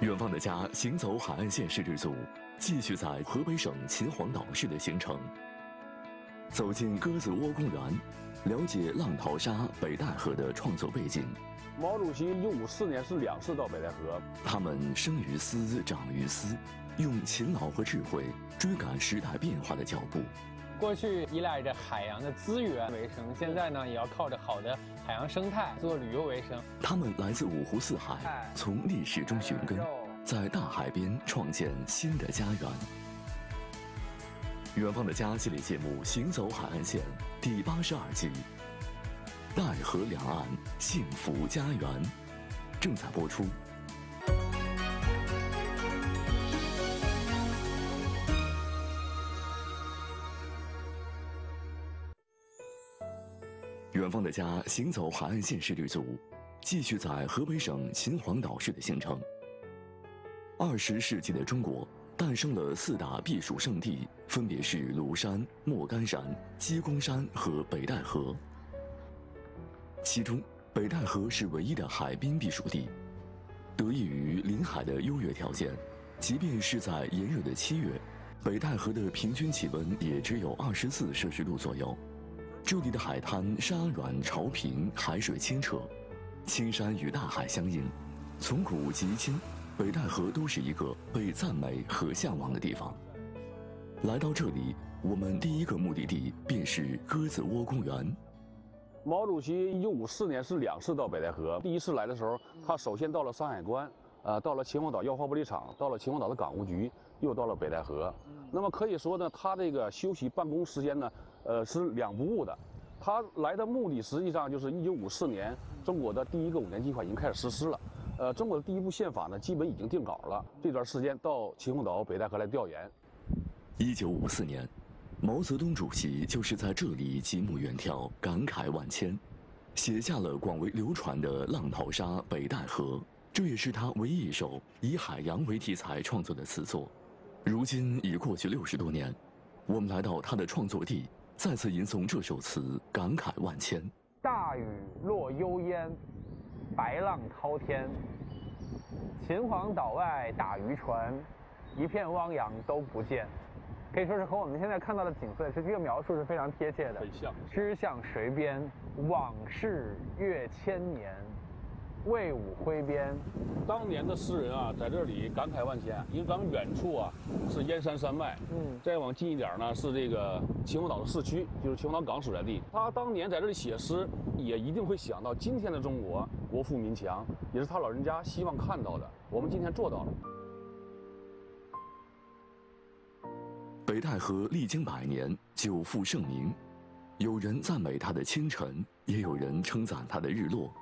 远方的家行走海岸线摄制组继续在河北省秦皇岛市的行程，走进鸽子窝公园，了解浪淘沙北戴河的创作背景。毛主席一九五四年是两次到北戴河，他们生于斯，长于斯，用勤劳和智慧追赶时代变化的脚步。过去依赖着海洋的资源为生，现在呢也要靠着好的海洋生态做旅游为生。他们来自五湖四海，从历史中寻根，在大海边创建新的家园。远方的家系列节目《行走海岸线》第八十二集，戴河两岸幸福家园正在播出。的家行走海岸线摄制组，继续在河北省秦皇岛市的行程。二十世纪的中国诞生了四大避暑胜地，分别是庐山、莫干山、鸡公山和北戴河。其中，北戴河是唯一的海滨避暑地。得益于临海的优越条件，即便是在炎热的七月，北戴河的平均气温也只有二十四摄氏度左右。这里的海滩沙软潮平，海水清澈，青山与大海相映。从古及今，北戴河都是一个被赞美和向往的地方。来到这里，我们第一个目的地便是鸽子窝公园。毛主席一九五四年是两次到北戴河，第一次来的时候，他首先到了山海关，呃，到了秦皇岛药化玻璃厂，到了秦皇岛的港务局，又到了北戴河。那么可以说呢，他这个休息办公时间呢。呃，是两不误的。他来的目的实际上就是一九五四年，中国的第一个五年计划已经开始实施了。呃，中国的第一部宪法呢，基本已经定稿了。这段时间到秦皇岛、北戴河来调研。一九五四年，毛泽东主席就是在这里极目远眺，感慨万千，写下了广为流传的《浪淘沙北戴河》，这也是他唯一一首以海洋为题材创作的词作。如今已过去六十多年，我们来到他的创作地。再次吟诵这首词，感慨万千。大雨落幽烟，白浪滔天。秦皇岛外打渔船，一片汪洋都不见。可以说是和我们现在看到的景色，是这个描述是非常贴切的。很像。知向谁边，往事越千年。魏武挥鞭，当年的诗人啊，在这里感慨万千。因为咱们远处啊是燕山山脉，嗯，再往近一点呢是这个秦皇岛的市区，就是秦皇岛港所在地。他当年在这里写诗，也一定会想到今天的中国国富民强，也是他老人家希望看到的。我们今天做到了。北戴河历经百年，久负盛名，有人赞美它的清晨，也有人称赞它的日落。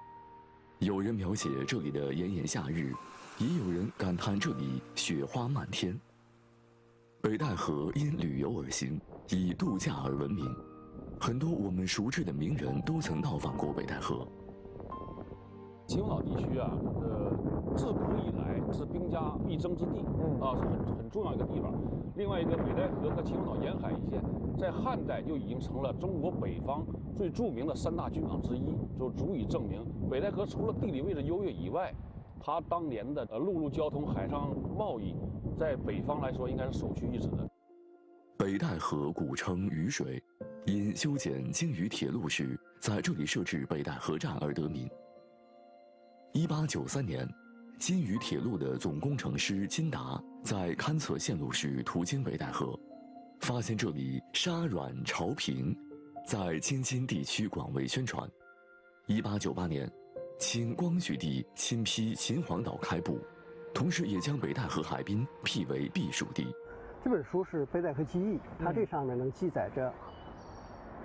有人描写这里的炎炎夏日，也有人感叹这里雪花漫天。北戴河因旅游而兴，以度假而闻名，很多我们熟知的名人都曾到访过北戴河。秦皇岛地区啊，呃，自古以来是兵家必争之地，啊，是很很重要一个地方。另外一个，北戴河和秦皇岛沿海一线，在汉代就已经成了中国北方最著名的三大军港之一，就足以证明北戴河除了地理位置优越以外，它当年的呃陆路交通、海上贸易，在北方来说应该是首屈一指的。北戴河古称鱼水，因修建京渝铁路时在这里设置北戴河站而得名。一八九三年，金渝铁路的总工程师金达在勘测线路时途经北戴河，发现这里沙软潮平，在京津地区广为宣传。一八九八年，清光绪帝亲批秦皇岛开埠，同时也将北戴河海滨辟为避暑地。这本书是《北戴河记忆》，它这上面能记载着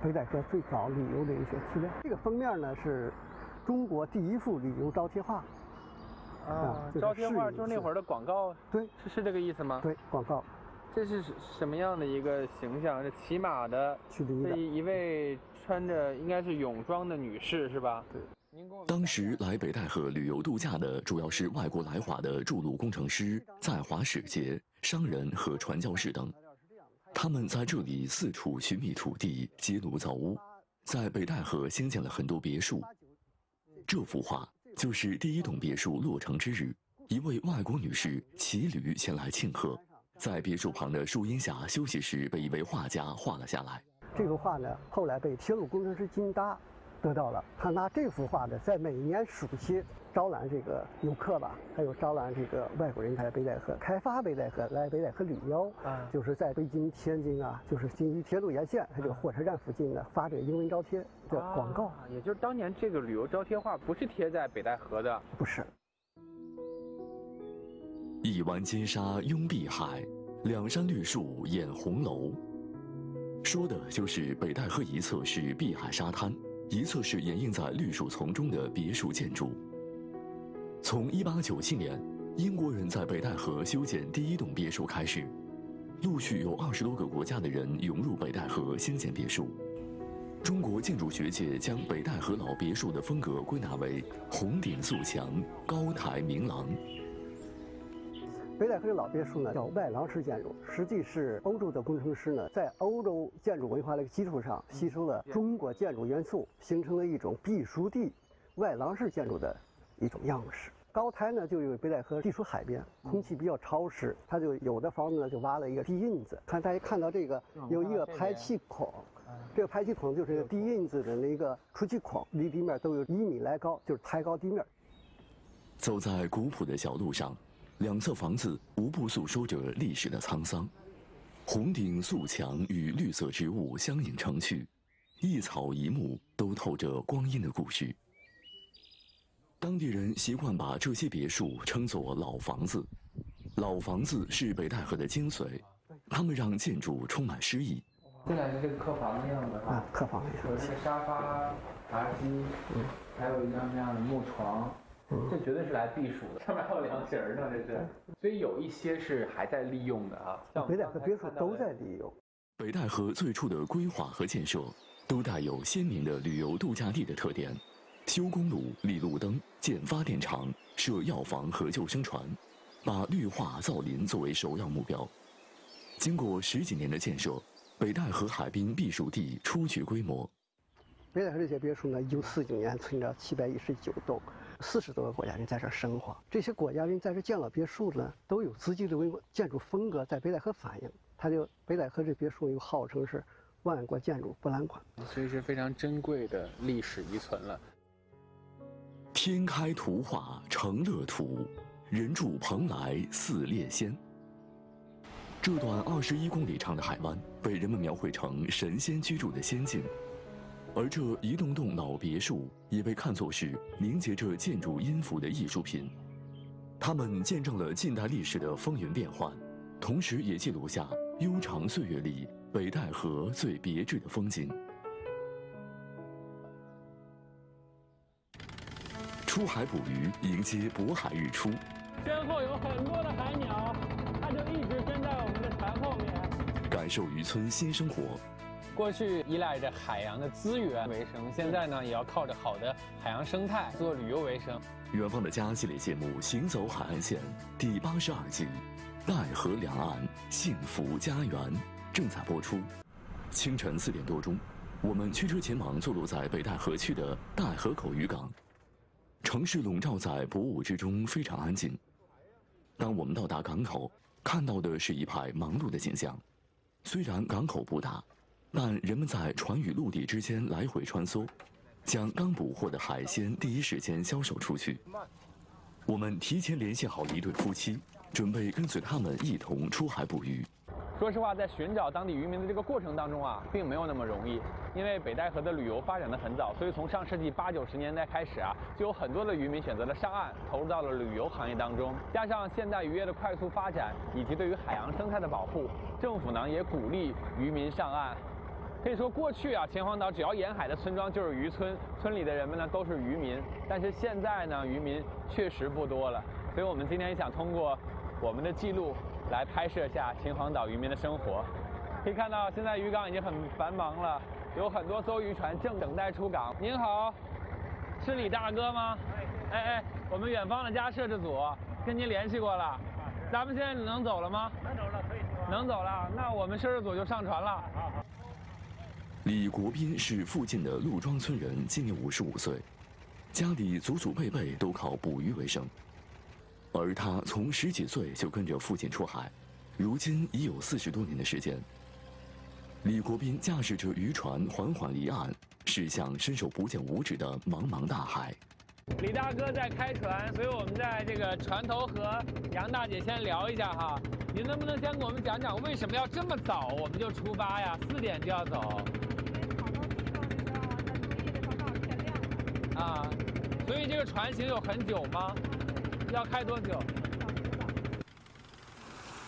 北戴河最早旅游的一些资料。这个封面呢是。中国第一幅旅游招贴画，啊，招贴画就是那会儿的广告，对，是是这个意思吗？对，广告。这是什么样的一个形象？这骑马的，是一位穿着应该是泳装的女士，是吧？对。当时来北戴河旅游度假的主要是外国来华的筑路工程师、在华使节、商人和传教士等，他们在这里四处寻觅土地，结庐造屋，在北戴河兴建了很多别墅。这幅画就是第一栋别墅落成之日，一位外国女士骑驴前来庆贺，在别墅旁的树荫下休息时，被一位画家画了下来。这幅画呢，后来被铁路工程师金搭得到了。他拿这幅画呢，在每年暑期招揽这个游客吧，还有招揽这个外国人来北戴河开发北戴河来北戴河旅游。啊，就是在北京、天津啊，就是京渝铁路沿线，它这个火车站附近呢，发这个英文招贴的广告。啊也就是当年这个旅游招贴画不是贴在北戴河的，不是。一湾金沙拥碧海，两山绿树掩红楼。说的就是北戴河一侧是碧海沙滩，一侧是掩映在绿树丛中的别墅建筑。从1897年英国人在北戴河修建第一栋别墅开始，陆续有二十多个国家的人涌入北戴河兴建别墅。中国建筑学界将北戴河老别墅的风格归纳为红顶素墙、高台明廊。北戴河的老别墅呢，叫外廊式建筑，实际是欧洲的工程师呢，在欧洲建筑文化的基础上，吸收了中国建筑元素，形成了一种避暑地外廊式建筑的一种样式。高台呢，就因为北戴河地处海边，空气比较潮湿，它就有的房子呢就挖了一个地印子。看大家看到这个有一个排气孔，这个排气孔就是地印子的那个出气孔，离地面都有一米来高，就是抬高地面。走在古朴的小路上。两侧房子无不诉说着历史的沧桑，红顶素墙与绿色植物相映成趣，一草一木都透着光阴的故事。当地人习惯把这些别墅称作“老房子”，老房子是北戴河的精髓，他们让建筑充满诗意。进来是这个客房的样子啊，客房有这个沙发、茶几，嗯，还有一张这样的木床。这绝对是来避暑的，上面还有凉席呢，这是。所以有一些是还在利用的啊，像北戴河别墅都在利用。北戴河最初的规划和建设，都带有鲜明的旅游度假地的特点。修公路、立路灯、建发电厂、设药房和救生船，把绿化造林作为首要目标。经过十几年的建设，北戴河海滨避暑地初具规模。北戴河这些别墅呢，一九四九年存着七百一十九栋。四十多个国家人在这生活，这些国家人在这建了别墅呢，都有自己的建筑风格在北戴河反映。它就北戴河这别墅又号称是万国建筑博览馆，所以是非常珍贵的历史遗存了。天开图画成乐土，人住蓬莱似列仙。这段二十一公里长的海湾，被人们描绘成神仙居住的仙境。而这一栋栋老别墅也被看作是凝结着建筑音符的艺术品，它们见证了近代历史的风云变幻，同时也记录下悠长岁月里北戴河最别致的风景。出海捕鱼，迎接渤海日出。身后有很多的海鸟，它就一直跟在我们的船后面。感受渔村新生活。过去依赖着海洋的资源为生，现在呢也要靠着好的海洋生态做旅游为生。远方的家系列节目《行走海岸线》第八十二集，戴河两岸幸福家园正在播出。清晨四点多钟，我们驱车前往坐落在北戴河区的戴河口渔港。城市笼罩在薄雾之中，非常安静。当我们到达港口，看到的是一派忙碌的景象。虽然港口不大。但人们在船与陆地之间来回穿梭，将刚捕获的海鲜第一时间销售出去。我们提前联系好一对夫妻，准备跟随他们一同出海捕鱼。说实话，在寻找当地渔民的这个过程当中啊，并没有那么容易。因为北戴河的旅游发展的很早，所以从上世纪八九十年代开始啊，就有很多的渔民选择了上岸，投入到了旅游行业当中。加上现代渔业的快速发展，以及对于海洋生态的保护，政府呢也鼓励渔民上岸。可以说，过去啊，秦皇岛只要沿海的村庄就是渔村，村里的人们呢都是渔民。但是现在呢，渔民确实不多了。所以我们今天也想通过我们的记录来拍摄一下秦皇岛渔民的生活。可以看到，现在渔港已经很繁忙了，有很多艘渔船正等待出港。您好，是李大哥吗？哎哎，我们远方的家摄制组跟您联系过了，咱们现在能走了吗？能走了，可以。能走了，那我们摄制组就上船了。李国斌是附近的陆庄村人，今年五十五岁，家里祖祖辈辈都靠捕鱼为生。而他从十几岁就跟着父亲出海，如今已有四十多年的时间。李国斌驾驶着渔船缓缓离岸，驶向伸手不见五指的茫茫大海。李大哥在开船，所以我们在这个船头和杨大姐先聊一下哈。您能不能先给我们讲讲为什么要这么早我们就出发呀？四点就要走因为好多地方的时候到天亮了。啊，所以这个船行有很久吗？要开多久？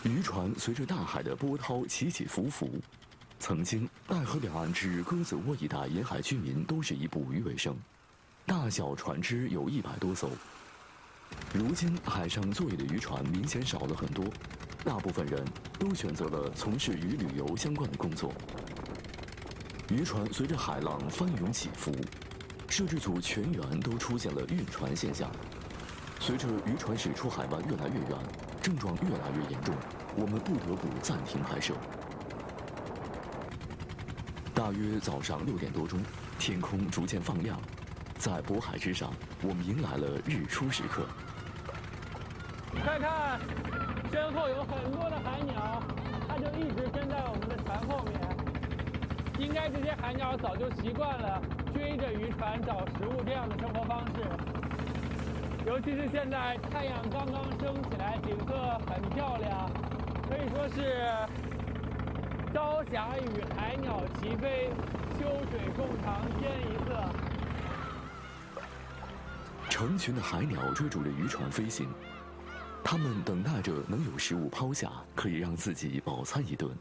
渔船随着大海的波涛起起伏伏。曾经，奈河两岸至鸽子窝一带沿海居民都是以捕鱼为生，大小船只有一百多艘。如今，海上作业的渔船明显少了很多，大部分人都选择了从事与旅游相关的工作。渔船随着海浪翻涌起伏，摄制组全员都出现了晕船现象。随着渔船驶出海湾越来越远，症状越来越严重，我们不得不暂停拍摄。大约早上六点多钟，天空逐渐放亮，在渤海之上，我们迎来了日出时刻。看看，身后有很多的海鸟，它就一直跟在我们的船后面。应该这些海鸟早就习惯了追着渔船找食物这样的生活方式。尤其是现在太阳刚刚升起来，景色很漂亮，可以说是。朝霞与海鸟齐飞，秋水共长天一色。成群的海鸟追逐着渔船飞行，它们等待着能有食物抛下，可以让自己饱餐一顿。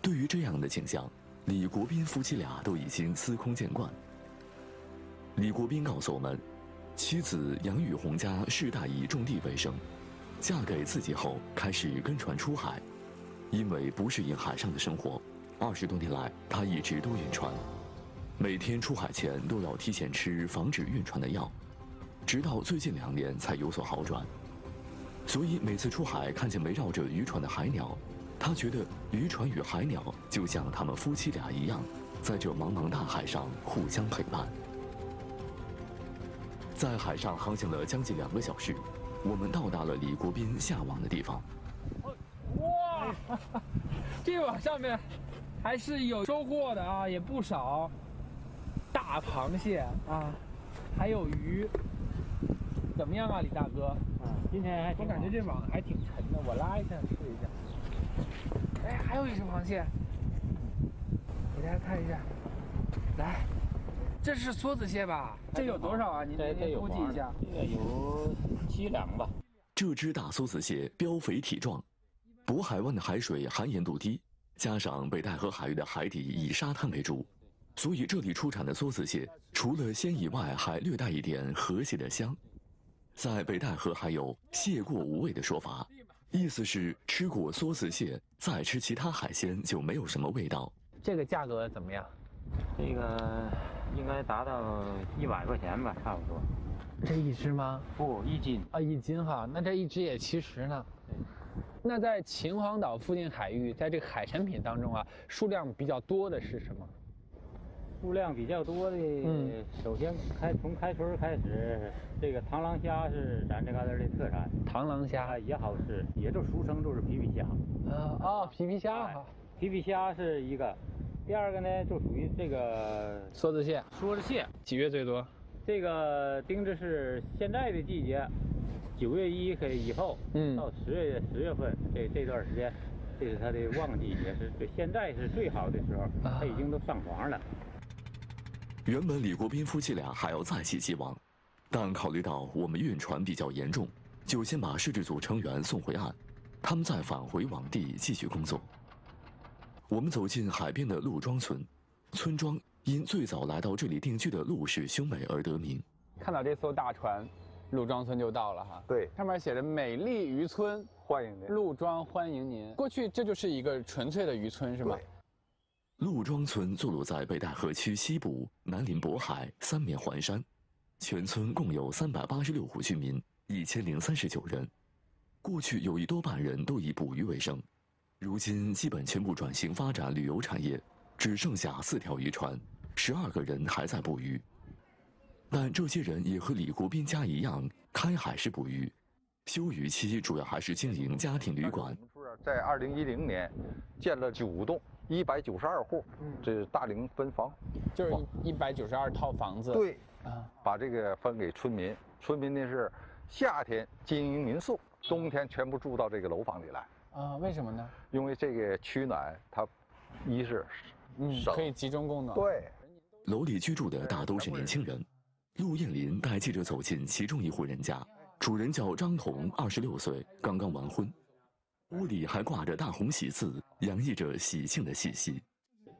对于这样的景象，李国斌夫妻俩都已经司空见惯。李国斌告诉我们，妻子杨雨红家世代以种地为生，嫁给自己后开始跟船出海。因为不适应海上的生活，二十多年来，他一直都晕船，每天出海前都要提前吃防止晕船的药，直到最近两年才有所好转。所以每次出海看见围绕着渔船的海鸟，他觉得渔船与海鸟就像他们夫妻俩一样，在这茫茫大海上互相陪伴。在海上航行了将近两个小时，我们到达了李国斌下网的地方。哇这网上面还是有收获的啊，也不少，大螃蟹啊，还有鱼，怎么样啊，李大哥？嗯，今天还我感觉这网还挺沉的，我拉一下试一下。哎，还有一只螃蟹，给大家看一下，来，这是梭子蟹吧？这有多少啊？您您估计一下。这个有七两吧。这只大梭子蟹膘肥体壮。渤海湾的海水含盐度低，加上北戴河海域的海底以沙滩为主，所以这里出产的梭子蟹除了鲜以外，还略带一点河蟹的香。在北戴河还有“蟹过无味”的说法，意思是吃过梭子蟹，再吃其他海鲜就没有什么味道。这个价格怎么样？这个应该达到一百块钱吧，差不多。这一只吗？不，一斤啊，一斤哈，那这一只也七十呢。那在秦皇岛附近海域，在这个海产品当中啊，数量比较多的是什么？数量比较多的，嗯，首先开从开春开始，这个螳螂虾是咱这嘎达的特产。螳螂虾也好吃，也就俗称就是皮皮虾。啊啊，皮皮虾哈，皮皮虾是一个，第二个呢就属于这个梭子蟹。梭子蟹几月最多？这个丁子是现在的季节。九月一以以后，嗯，到十月十月份这这段时间，这是它的旺季，也是对现在是最好的时候，它已经都上黄了。原本李国斌夫妻俩还要再起继往，但考虑到我们运船比较严重，就先把摄制组成员送回岸，他们再返回网地继续工作。我们走进海边的陆庄村，村庄因最早来到这里定居的陆氏兄妹而得名。看到这艘大船。陆庄村就到了哈，对，上面写着“美丽渔村欢迎您”，陆庄欢迎您。过去这就是一个纯粹的渔村是吗？陆庄村坐落在北戴河区西部，南临渤海，三面环山，全村共有三百八十六户居民，一千零三十九人。过去有一多半人都以捕鱼为生，如今基本全部转型发展旅游产业，只剩下四条渔船，十二个人还在捕鱼。但这些人也和李国斌家一样开海式捕鱼，休渔期主要还是经营家庭旅馆。在二零一零年建了九栋，一百九十二户，这是大龄分房，就是一百九十二套房子。对，啊，把这个分给村民，村民呢是夏天经营民宿，冬天全部住到这个楼房里来。啊，为什么呢？因为这个取暖，它一是嗯可以集中供暖。对，楼里居住的大都是年轻人。陆艳林带记者走进其中一户人家，主人叫张彤，二十六岁，刚刚完婚。屋里还挂着大红喜字，洋溢着喜庆的气息。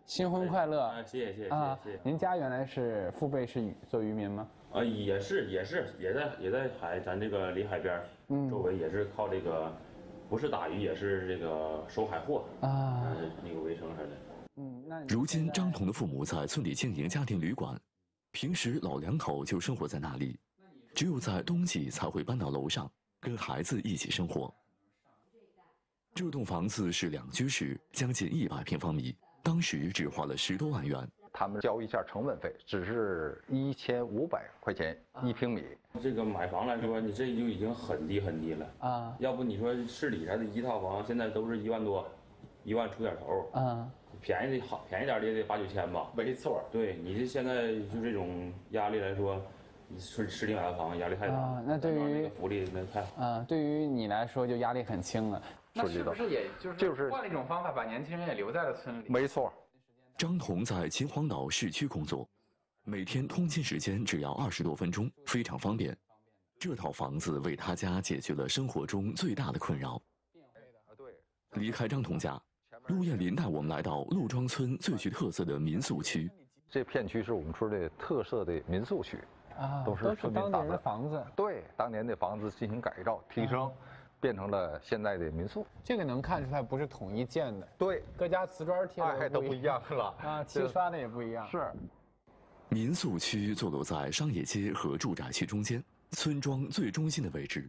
新婚快乐！啊，谢谢谢谢谢谢。您家原来是父辈是做渔民吗？啊，也是也是也在也在海，咱这个离海边，嗯，周围也是靠这个，不是打鱼也是这个收海货啊，那个为生似的。嗯，那如今张彤的父母在村里经营家庭旅馆，平时老两口就生活在那里，只有在冬季才会搬到楼上跟孩子一起生活。这栋房子是两居室，将近一百平方米，当时只花了十多万元。他们交一下成本费，只是一千五百块钱一平米。这个买房来说，你这就已经很低很低了啊！要不你说市里啥的一套房，现在都是一万多，一万出点头啊。便宜的好，便宜点的也得八九千吧。没错，对你这现在就这种压力来说。市市里买的房压力太大，那对于福利那太好。啊，对于你来说就压力很轻了。那是不是也就是就是换了一种方法，把年轻人也留在了村里？没错。张彤在秦皇岛市区工作，每天通勤时间只要二十多分钟，非常方便。这套房子为他家解决了生活中最大的困扰。离开张彤家，陆艳林带我们来到陆庄村最具特色的民宿区。这片区是我们村的特色的民宿区。啊，都是当年打的房子。对，当年的房子进行改造提升，变成了现在的民宿。这个能看出来不是统一建的。对，各家瓷砖贴的都不一样了。啊，漆刷的也不一样。是。民宿区坐落在商业街和住宅区中间，村庄最中心的位置，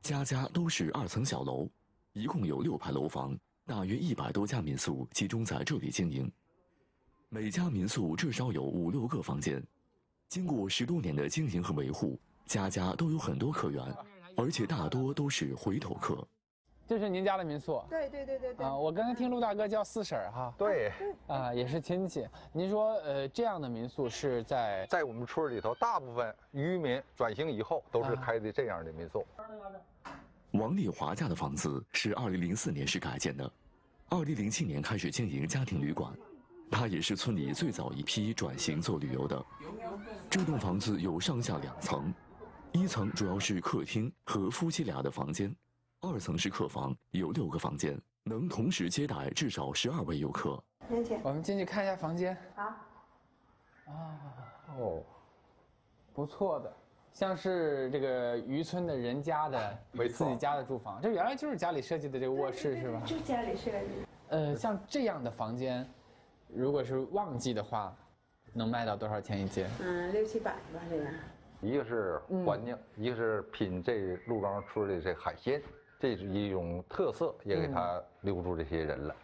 家家都是二层小楼，一共有六排楼房，大约一百多家民宿集中在这里经营，每家民宿至少有五六个房间。经过十多年的经营和维护，家家都有很多客源，而且大多都是回头客。这是您家的民宿？对对对对对。啊，我刚才听陆大哥叫四婶儿哈。对。啊，也是亲戚。您说，呃，这样的民宿是在在我们村里头，大部分渔民转型以后都是开的这样的民宿。王丽华家的房子是二零零四年时改建的，二零零七年开始经营家庭旅馆。他也是村里最早一批转型做旅游的。这栋房子有上下两层，一层主要是客厅和夫妻俩的房间，二层是客房，有六个房间，能同时接待至少十二位游客。我们进去看一下房间。好。啊，哦，不错的，像是这个渔村的人家的 自己家的住房，这原来就是家里设计的这个卧室是吧？就家里设计。呃，像这样的房间。如果是旺季的话，能卖到多少钱一间？嗯，六七百吧，这个。一个是环境，一个是品这陆庄村的这海鲜，这是一种特色，也给他留住这些人了。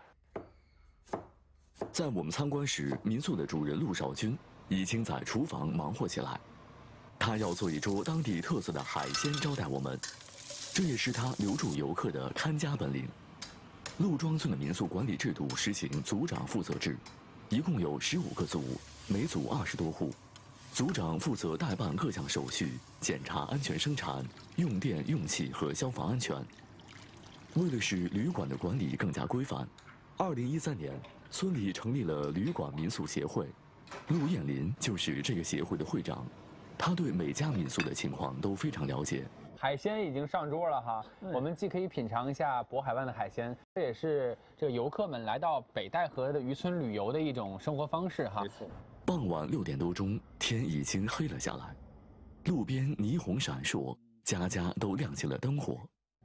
在我们参观时，民宿的主人陆少军已经在厨房忙活起来，他要做一桌当地特色的海鲜招待我们，这也是他留住游客的看家本领。陆庄村的民宿管理制度实行组长负责制。一共有十五个组，每组二十多户，组长负责代办各项手续，检查安全生产、用电用气和消防安全。为了使旅馆的管理更加规范，二零一三年，村里成立了旅馆民宿协会，陆艳林就是这个协会的会长，他对每家民宿的情况都非常了解。海鲜已经上桌了哈，我们既可以品尝一下渤海湾的海鲜，这也是这个游客们来到北戴河的渔村旅游的一种生活方式哈。没错。傍晚六点多钟，天已经黑了下来，路边霓虹闪烁，家家都亮起了灯火。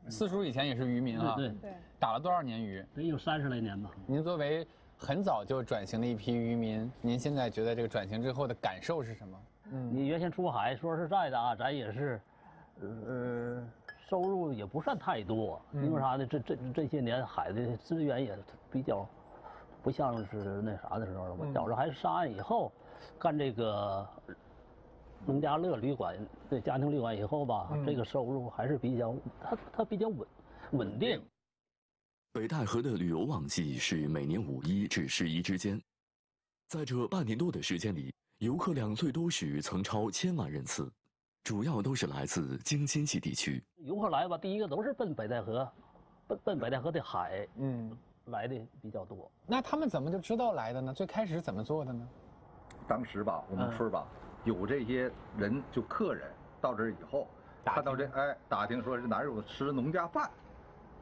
四叔以前也是渔民啊，对对，打了多少年鱼？得有三十来年吧。您作为很早就转型的一批渔民，您现在觉得这个转型之后的感受是什么？嗯，你原先出海，说实在的啊，咱也是。呃，收入也不算太多，因为啥呢？这这这些年海的资源也比较，不像是那啥的时候了。我小时候还是上岸以后，干这个农家乐旅馆、这家庭旅馆以后吧，这个收入还是比较，它它比较稳稳定。北戴河的旅游旺季是每年五一至十一之间，在这半年多的时间里，游客量最多时曾超千万人次，主要都是来自京津冀地区。游客来吧，第一个都是奔北戴河，奔奔北戴河的海，嗯，来的比较多。那他们怎么就知道来的呢？最开始是怎么做的呢？当时吧，我们村吧。有这些人，就客人到这儿以后，看到这哎，打听说是哪有吃农家饭，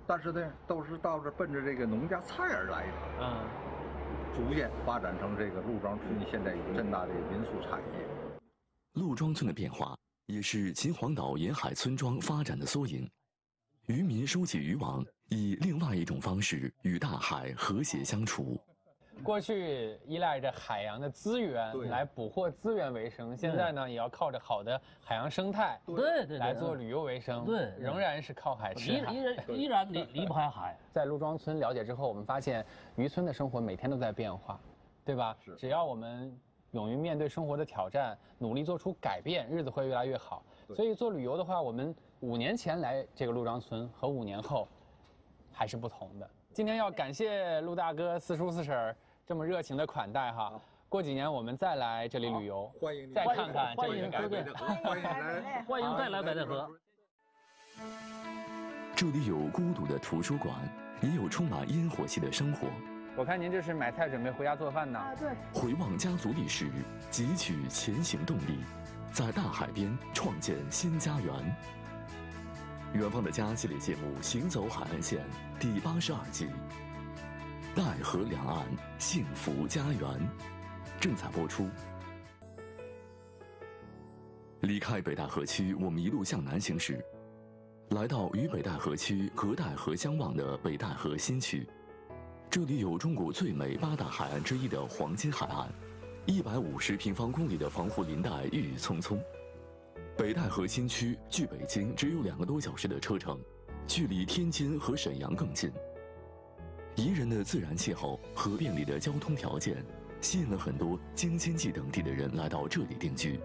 但是呢，都是到这奔着这个农家菜而来的。嗯，逐渐发展成这个陆庄村现在有这大的民宿产业。陆庄村的变化也是秦皇岛沿海村庄发展的缩影，渔民收起渔网，以另外一种方式与大海和谐相处。过去依赖着海洋的资源来捕获资源为生，现在呢也要靠着好的海洋生态对对来做旅游为生。对，仍然是靠海吃海，依然依然离离不开海。在陆庄村了解之后，我们发现渔村的生活每天都在变化，对吧？是。只要我们勇于面对生活的挑战，努力做出改变，日子会越来越好。所以做旅游的话，我们五年前来这个陆庄村和五年后还是不同的。今天要感谢陆大哥、四叔、四婶儿。这么热情的款待哈，过几年我们再来这里旅游，欢迎再看看欢迎欢迎来，欢迎再来白戴河。这里有孤独的图书馆，也有充满烟火气的生活。我看您这是买菜准备回家做饭呢。啊，对。回望家族历史，汲取前行动力，在大海边创建新家园。远方的家系列节目《行走海岸线》第八十二集。戴河两岸幸福家园，正在播出。离开北戴河区，我们一路向南行驶，来到与北戴河区隔代河相望的北戴河新区。这里有中国最美八大海岸之一的黄金海岸，一百五十平方公里的防护林带郁郁葱葱。北戴河新区距北京只有两个多小时的车程，距离天津和沈阳更近。宜人的自然气候和便利的交通条件，吸引了很多京津冀等地的人来到这里定居。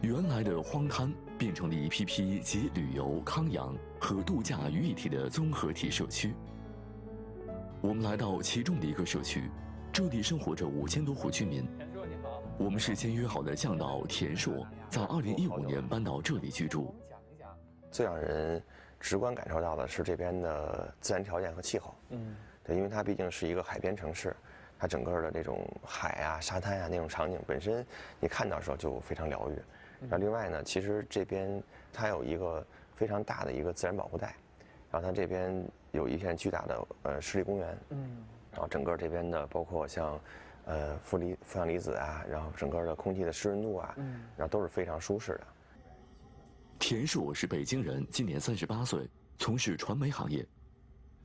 原来的荒滩变成了一批批集旅游、康养和度假于一体的综合体社区。我们来到其中的一个社区，这里生活着五千多户居民。田硕你好，我们事先约好的向导田硕，在二零一五年搬到这里居住。最让人。直观感受到的是这边的自然条件和气候，嗯，对，因为它毕竟是一个海边城市，它整个的这种海啊、沙滩啊那种场景本身，你看到的时候就非常疗愈。然后另外呢，其实这边它有一个非常大的一个自然保护带，然后它这边有一片巨大的呃湿地公园，嗯，然后整个这边的包括像呃负离负氧离子啊，然后整个的空气的湿润度啊，嗯，然后都是非常舒适的。田树是北京人，今年三十八岁，从事传媒行业。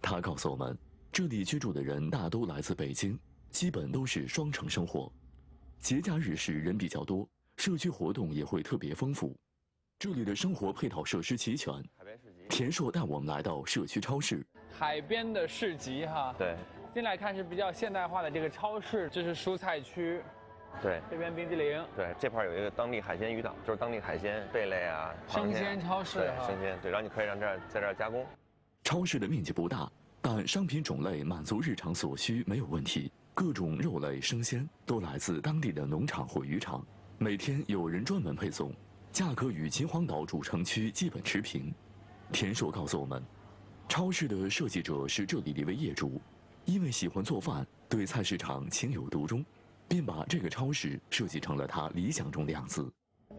他告诉我们，这里居住的人大都来自北京，基本都是双城生活。节假日时人比较多，社区活动也会特别丰富。这里的生活配套设施齐全。田硕带我们来到社区超市。海边的市集哈，对，进来看是比较现代化的这个超市，这是蔬菜区。对，这边冰激凌。对，这块有一个当地海鲜鱼档，就是当地海鲜贝类啊，生鲜超市。对，生鲜。对，然后你可以让这儿在这儿加工。超市的面积不大，但商品种类满足日常所需没有问题。各种肉类、生鲜都来自当地的农场或渔场，每天有人专门配送，价格与秦皇岛主城区基本持平。田硕告诉我们，超市的设计者是这里的一位业主，因为喜欢做饭，对菜市场情有独钟。便把这个超市设计成了他理想中的样子。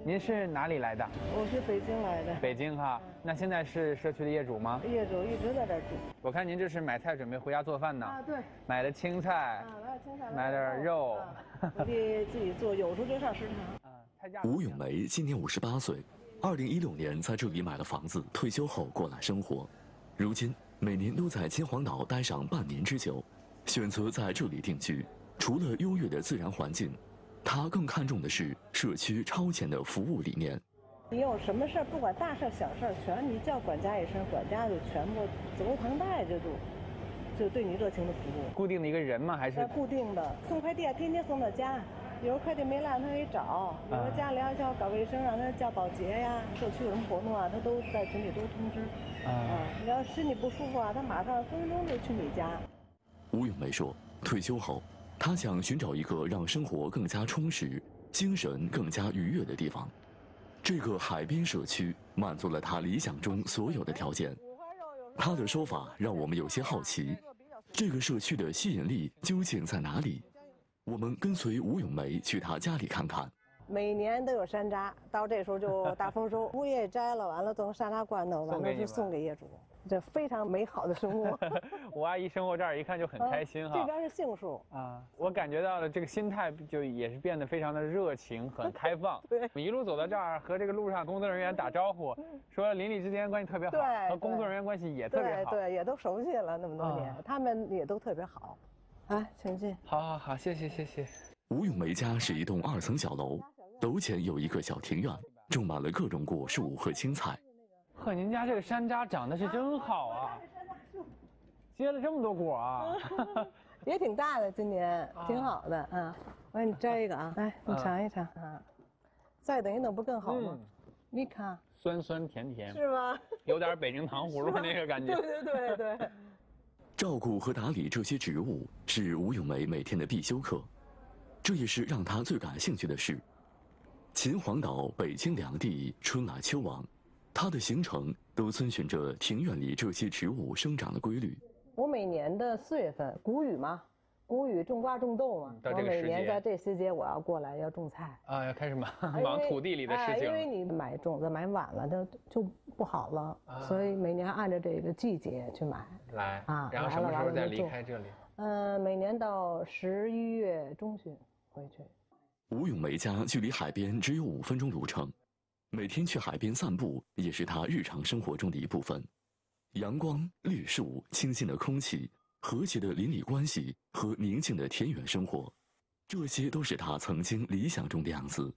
您是哪里来的？我是北京来的。北京哈，那现在是社区的业主吗？业主一直在这住。我看您这是买菜准备回家做饭呢。啊，对。买的青菜。啊，买了青菜。买点肉。回去自己做，有时候就上食堂。啊，吴咏梅今年五十八岁，二零一六年在这里买了房子，退休后过来生活，如今每年都在秦皇岛待上半年之久，选择在这里定居。除了优越的自然环境，他更看重的是社区超前的服务理念。你有什么事儿，不管大事小事儿，全你叫管家一声，管家就全部责无旁贷，就就就对你热情的服务。固定的一个人吗？还是？固定的，送快递，天天送到家。有时候快递没来，他给找；有时候家里要叫搞卫生，让他叫保洁呀，社区有什么活动啊，他都在群里都通知。啊，你要身体不舒服啊，他马上分分钟就去你家。吴永梅说，退休后，她想寻找一个让生活更加充实、精神更加愉悦的地方。这个海边社区满足了她理想中所有的条件。她的说法让我们有些好奇，这个社区的吸引力究竟在哪里？我们跟随吴咏梅去她家里看看。每年都有山楂，到这时候就大丰收，物业摘了，完了做成山楂罐头，完了就送给业主，这非常美好的生活。吴阿姨生活这儿一看就很开心哈。这边是杏树啊，我感觉到了这个心态就也是变得非常的热情，很开放。对，一路走到这儿，和这个路上工作人员打招呼，说邻里之间关系特别好，和工作人员关系也特别好，对，也都熟悉了那么多年，他们也都特别好。来，请进。好好好，谢谢谢谢。吴咏梅家是一栋二层小楼。楼前有一个小庭院，种满了各种果树和青菜。呵，您家这个山楂长得是真好啊！结了这么多果啊！也挺大的，今年挺好的啊。我给你摘一个啊，来，你尝一尝啊。再等一等不更好吗？你看，酸酸甜甜，是吗？有点北京糖葫芦那个感觉。对对对对。照顾和打理这些植物是吴咏梅每天的必修课，这也是让她最感兴趣的事。秦皇岛、北京两地春来秋往，她的行程都遵循着庭院里这些植物生长的规律。我每年的四月份，谷雨嘛，谷雨种瓜种豆嘛，我每年在这时节我要过来要种菜啊，要开始忙 忙土地里的事情。因为你买种子买晚了，它就不好了，所以每年按照这个季节去买来啊。然后什么时候再离开这里？嗯，每年到十一月中旬回去。吴咏梅家距离海边只有五分钟路程，每天去海边散步也是她日常生活中的一部分。阳光、绿树、清新的空气、和谐的邻里关系和宁静的田园生活，这些都是他曾经理想中的样子。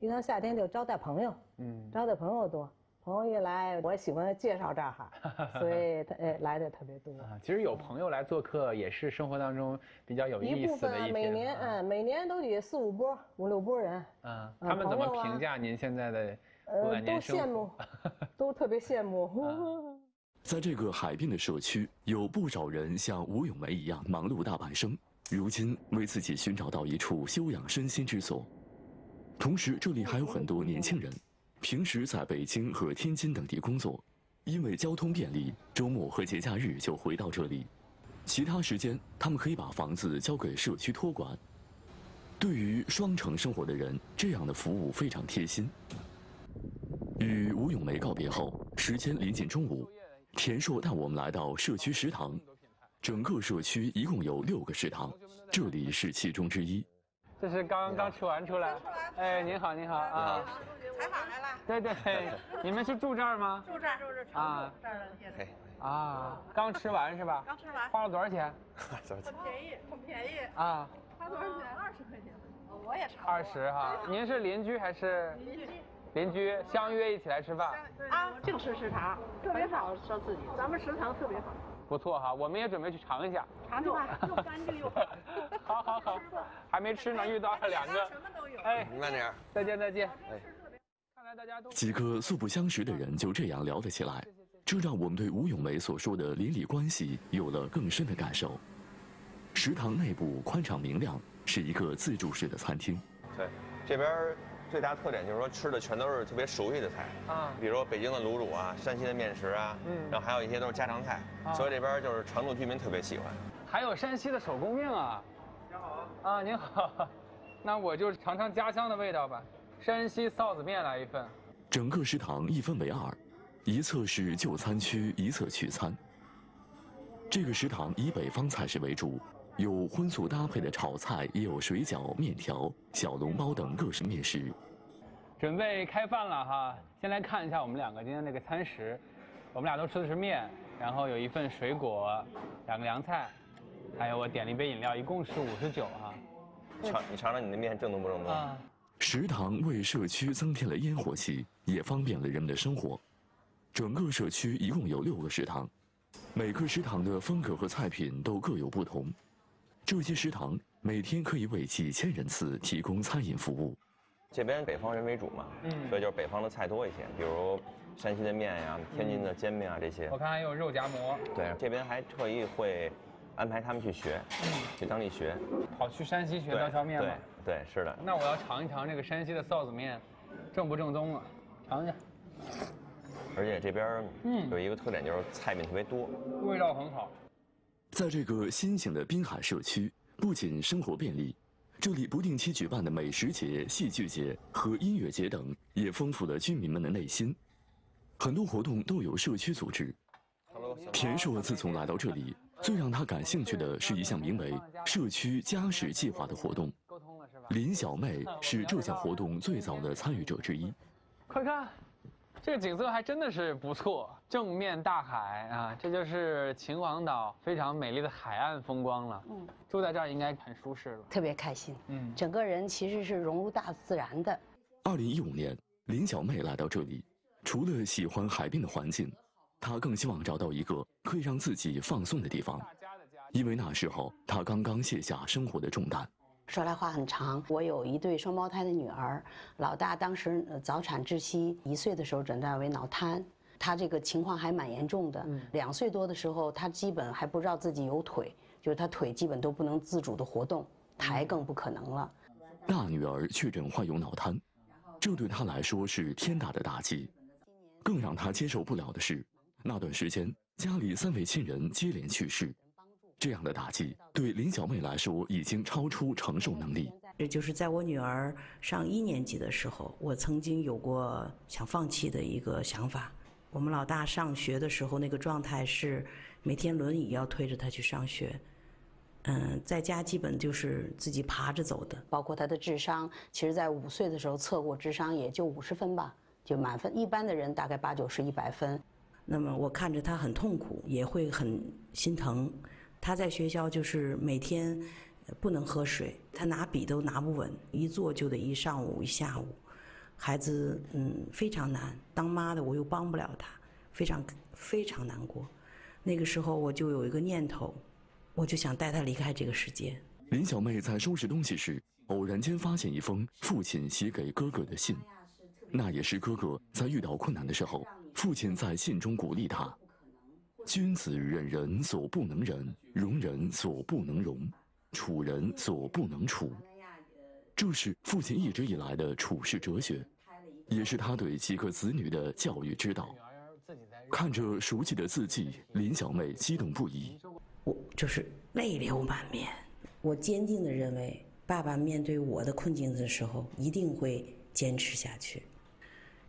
一到夏天就招待朋友，嗯，招待朋友多。朋友一来，我喜欢介绍这儿哈，所以他呃来的特别多。其实有朋友来做客也是生活当中比较有意思的一每年嗯，每年都得四五波、五六波人。嗯，他们怎么评价您现在的呃，都羡慕，都特别羡慕。在这个海边的社区，有不少人像吴咏梅一样忙碌大半生，如今为自己寻找到一处休养身心之所。同时，这里还有很多年轻人。平时在北京和天津等地工作，因为交通便利，周末和节假日就回到这里。其他时间，他们可以把房子交给社区托管。对于双城生活的人，这样的服务非常贴心。与吴咏梅告别后，时间临近中午，田硕带我们来到社区食堂。整个社区一共有六个食堂，这里是其中之一。这是刚刚吃完出来。哎，您好，您好啊。采访来了。对对，你们是住这儿吗？住这儿，住这儿。啊，这儿的啊，刚吃完是吧？刚吃完。花了多少钱？很便宜，很便宜。啊。花多少钱？二十块钱。我也差。二十哈，您是邻居还是？邻居。邻居相约一起来吃饭。啊，净吃食堂，特别少，说自己，咱们食堂特别好。不错哈，我们也准备去尝一下。尝尝吧，又干净又 好。好好好，还没吃呢，遇到了两个。什么都有。哎，慢点。再见再见。哎。几个素不相识的人就这样聊了起来，这让我们对吴咏梅所说的邻里关系有了更深的感受。食堂内部宽敞明亮，是一个自助式的餐厅。对，这边最大特点就是说吃的全都是特别熟悉的菜啊，比如说北京的卤煮啊，山西的面食啊，嗯，然后还有一些都是家常菜，所以这边就是常住居民特别喜欢。还有山西的手工面啊！您好啊，您好，那我就尝尝家乡的味道吧。山西臊子面来一份。整个食堂一分为二，一侧是就餐区，一侧取餐。这个食堂以北方菜式为主，有荤素搭配的炒菜，也有水饺、面条、小笼包等各式面食。准备开饭了哈，先来看一下我们两个今天这个餐食。我们俩都吃的是面，然后有一份水果，两个凉菜，还有我点了一杯饮料，一共是五十九哈。尝，你尝尝你的面正宗不正宗？食堂为社区增添了烟火气，也方便了人们的生活。整个社区一共有六个食堂，每个食堂的风格和菜品都各有不同。这些食堂每每天可以为几千人次提供餐饮服务。这边北方人为主嘛，嗯，所以就是北方的菜多一些，比如山西的面呀、天津的煎饼啊这些。我看还有肉夹馍。对，这边还特意会安排他们去学，去当地学。跑去山西学刀削面吗？对，对，是的。那我要尝一尝这个山西的臊子面，正不正宗啊？尝一下。而且这边嗯有一个特点就是菜品特别多，味道很好。在这个新型的滨海社区，不仅生活便利。这里不定期举办的美食节、戏剧节和音乐节等，也丰富了居民们的内心。很多活动都有社区组织。田硕自从来到这里，最让他感兴趣的是一项名为“社区家史计划”的活动。林小妹是这项活动最早的参与者之一。快看！这个景色还真的是不错，正面大海啊，这就是秦皇岛非常美丽的海岸风光了。嗯，住在这儿应该很舒适了，特别开心。嗯，整个人其实是融入大自然的。二零一五年，林小妹来到这里，除了喜欢海边的环境，她更希望找到一个可以让自己放松的地方，因为那时候她刚刚卸下生活的重担。说来话很长，我有一对双胞胎的女儿，老大当时早产窒息，一岁的时候诊断为脑瘫，他这个情况还蛮严重的。两岁多的时候，他基本还不知道自己有腿，就是他腿基本都不能自主的活动，抬更不可能了。大女儿确诊患有脑瘫，这对他来说是天大的打击。更让他接受不了的是，那段时间家里三位亲人接连去世。这样的打击对林小妹来说已经超出承受能力。这就是在我女儿上一年级的时候，我曾经有过想放弃的一个想法。我们老大上学的时候，那个状态是每天轮椅要推着他去上学，嗯，在家基本就是自己爬着走的。包括他的智商，其实在五岁的时候测过，智商也就五十分吧，就满分。一般的人大概八九十、一百分。那么我看着他很痛苦，也会很心疼。他在学校就是每天不能喝水，他拿笔都拿不稳，一坐就得一上午一下午，孩子嗯非常难。当妈的我又帮不了他，非常非常难过。那个时候我就有一个念头，我就想带他离开这个世界。林小妹在收拾东西时，偶然间发现一封父亲写给哥哥的信，那也是哥哥在遇到困难的时候，父亲在信中鼓励他。君子忍人所不能忍，容人所不能容，处人所不能处。这是父亲一直以来的处世哲学，也是他对几个子女的教育之道。看着熟悉的字迹，林小妹激动不已，我就是泪流满面。我坚定的认为，爸爸面对我的困境的时候，一定会坚持下去。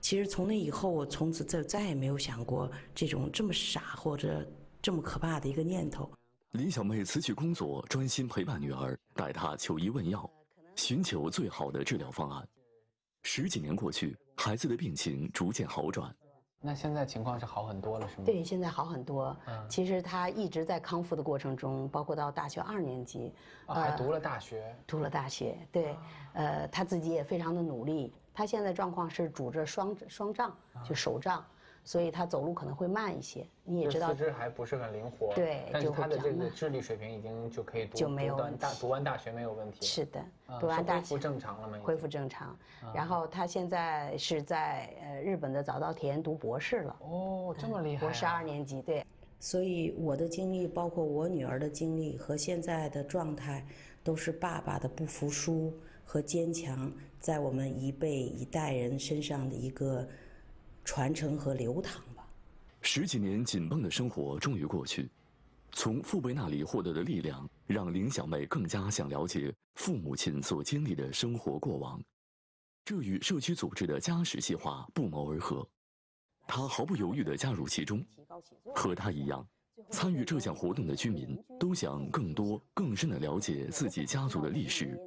其实从那以后，我从此再再也没有想过这种这么傻或者这么可怕的一个念头。林小妹辞去工作，专心陪伴女儿，带她求医问药，寻求最好的治疗方案。十几年过去，孩子的病情逐渐好转。那现在情况是好很多了，是吗？对，现在好很多。嗯，其实他一直在康复的过程中，包括到大学二年级，还读了大学。读了大学，对，呃，他自己也非常的努力。他现在状况是拄着双双杖，就手杖，所以他走路可能会慢一些。你也知道，四肢还不是很灵活。对，但是他的这个智力水平已经就可以就没有大读完大学没有问题。是的，读完大学恢复正常了吗？恢复正常。然后他现在是在呃日本的早稻田读博士了。哦，这么厉害！博士二年级，对。所以我的经历，包括我女儿的经历和现在的状态，都是爸爸的不服输和坚强。在我们一辈一代人身上的一个传承和流淌吧。十几年紧绷的生活终于过去，从父辈那里获得的力量，让林小妹更加想了解父母亲所经历的生活过往，这与社区组织的家史计划不谋而合。她毫不犹豫地加入其中。和她一样，参与这项活动的居民都想更多、更深地了解自己家族的历史。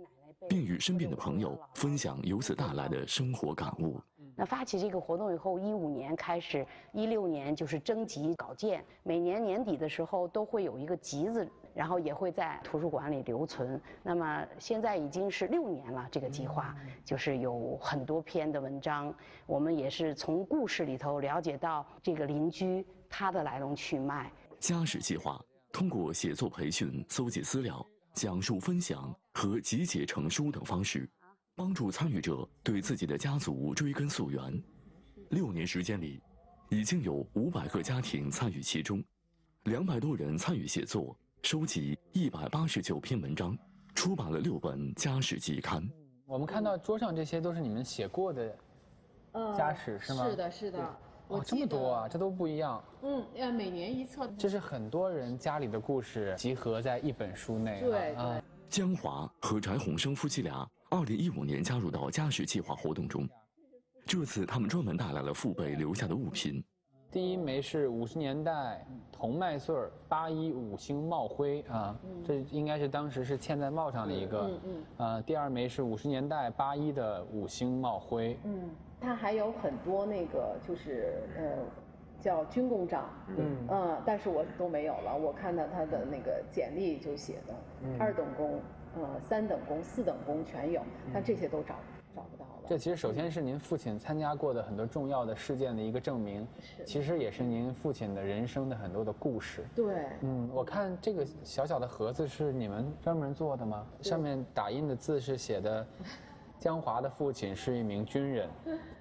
并与身边的朋友分享由此带来的生活感悟。那发起这个活动以后，一五年开始，一六年就是征集稿件，每年年底的时候都会有一个集子，然后也会在图书馆里留存。那么现在已经是六年了，这个计划就是有很多篇的文章。我们也是从故事里头了解到这个邻居他的来龙去脉。家史计划通过写作培训、搜集资料。讲述分享和集结成书等方式，帮助参与者对自己的家族追根溯源。六年时间里，已经有五百个家庭参与其中，两百多人参与写作，收集一百八十九篇文章，出版了六本家史季刊。我们看到桌上这些都是你们写过的家史，是吗？是的，是的。哦，这么多啊，这都不一样。嗯，要每年一册。这是很多人家里的故事集合在一本书内。对对。江华和翟洪生夫妻俩，二零一五年加入到家史计划活动中。这次他们专门带来了父辈留下的物品。第一枚是五十年代铜麦穗儿八一五星帽徽啊，这应该是当时是嵌在帽上的一个。嗯嗯。呃，第二枚是五十年代八一的五星帽徽。嗯。他还有很多那个就是呃，叫军功章。嗯。嗯，但是我都没有了。我看到他的那个简历就写的二等功、呃三等功、四等功全有，但这些都找。找不到了。这其实首先是您父亲参加过的很多重要的事件的一个证明，其实也是您父亲的人生的很多的故事。对，嗯，我看这个小小的盒子是你们专门做的吗？上面打印的字是写的，江华的父亲是一名军人，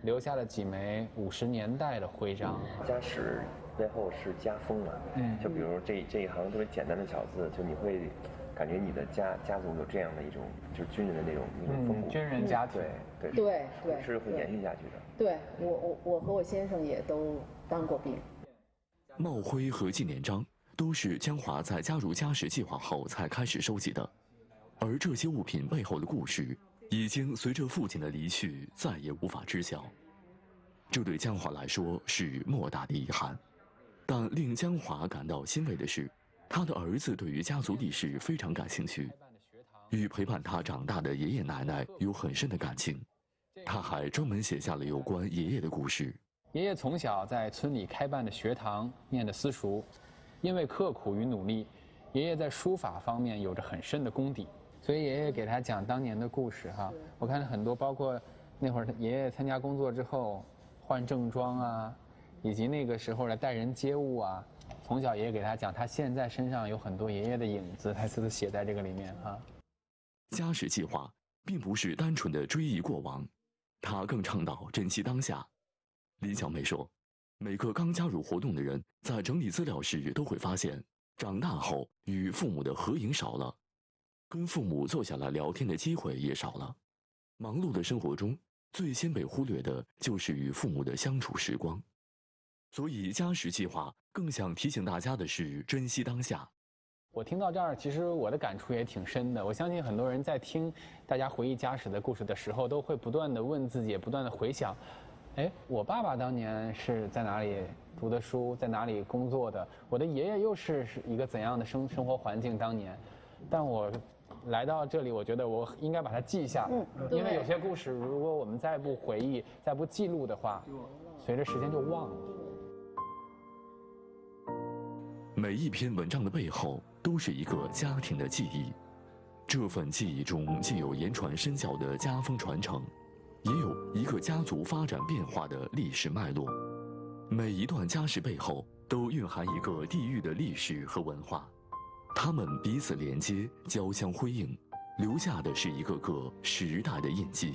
留下了几枚五十年代的徽章。家史背后是家风嘛，嗯，就比如这这一行特别简单的小字，就你会。感觉你的家家族有这样的一种，就是军人的那种那种风骨，军人家庭对对对，是会延续下去的。对我我我和我先生也都当过兵。帽徽和纪念章都是江华在加入家史计划后才开始收集的，而这些物品背后的故事，已经随着父亲的离去再也无法知晓。这对江华来说是莫大的遗憾，但令江华感到欣慰的是。他的儿子对于家族历史非常感兴趣，与陪伴他长大的爷爷奶奶有很深的感情。他还专门写下了有关爷爷的故事。爷爷从小在村里开办的学堂念的私塾，因为刻苦与努力，爷爷在书法方面有着很深的功底。所以爷爷给他讲当年的故事哈，我看了很多，包括那会儿爷爷参加工作之后换正装啊，以及那个时候的待人接物啊。从小爷爷给他讲，他现在身上有很多爷爷的影子，台词都写在这个里面哈。家史计划并不是单纯的追忆过往，他更倡导珍惜当下。李小妹说，每个刚加入活动的人在整理资料时都会发现，长大后与父母的合影少了，跟父母坐下来聊天的机会也少了。忙碌的生活中，最先被忽略的就是与父母的相处时光。所以，家史计划更想提醒大家的是珍惜当下。我听到这儿，其实我的感触也挺深的。我相信很多人在听大家回忆家史的故事的时候，都会不断的问自己，也不断的回想：哎，我爸爸当年是在哪里读的书，在哪里工作的？我的爷爷又是一个怎样的生生活环境？当年，但我来到这里，我觉得我应该把它记下来，因为有些故事，如果我们再不回忆、再不记录的话，随着时间就忘了。每一篇文章的背后都是一个家庭的记忆，这份记忆中既有言传身教的家风传承，也有一个家族发展变化的历史脉络。每一段家史背后都蕴含一个地域的历史和文化，他们彼此连接，交相辉映，留下的是一个个时代的印记。